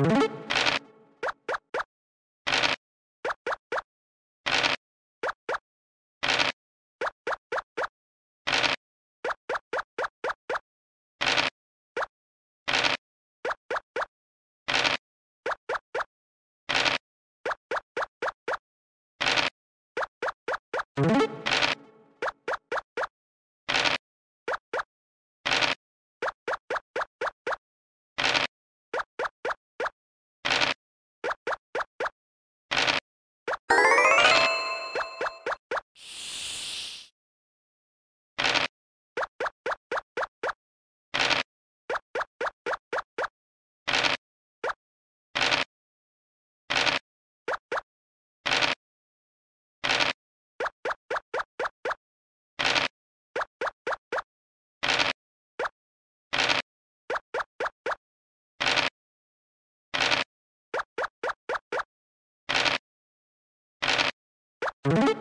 you you.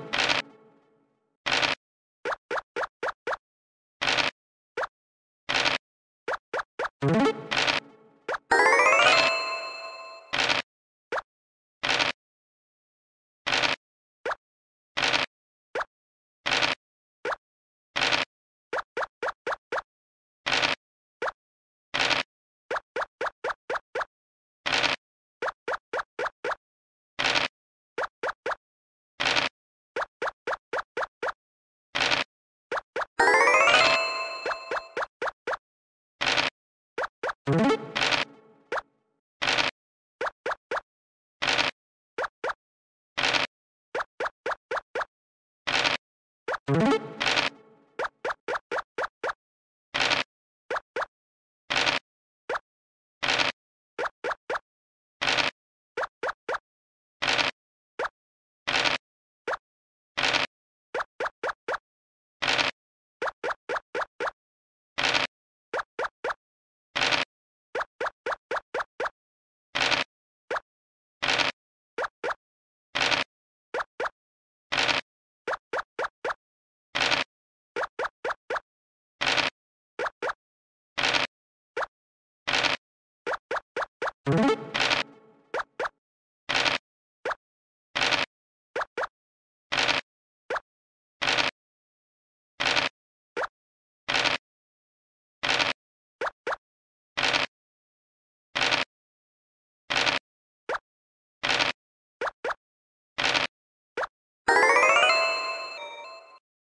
You Mm-hmm.